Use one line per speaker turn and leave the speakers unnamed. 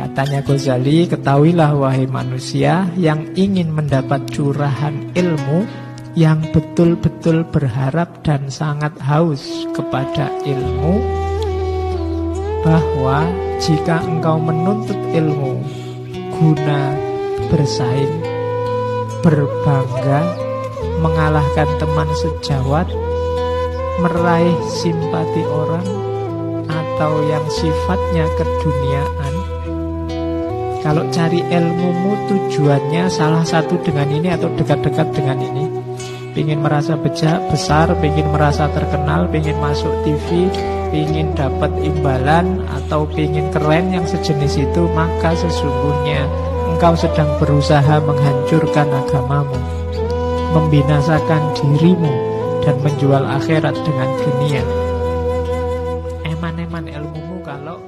Katanya Ghazali, ketahuilah wahai manusia yang ingin mendapat curahan ilmu yang betul-betul berharap dan sangat haus kepada ilmu bahwa jika engkau menuntut ilmu guna bersaing, berbangga, mengalahkan teman sejawat, meraih simpati orang atau yang sifatnya keduniaan, kalau cari ilmumu tujuannya salah satu dengan ini atau dekat-dekat dengan ini. Pengen merasa bejak, besar, pengen merasa terkenal, pengen masuk TV Pengen dapat imbalan atau pengen keren yang sejenis itu Maka sesungguhnya engkau sedang berusaha menghancurkan agamamu Membinasakan dirimu dan menjual akhirat dengan dunia. Eman-eman ilmumu kalau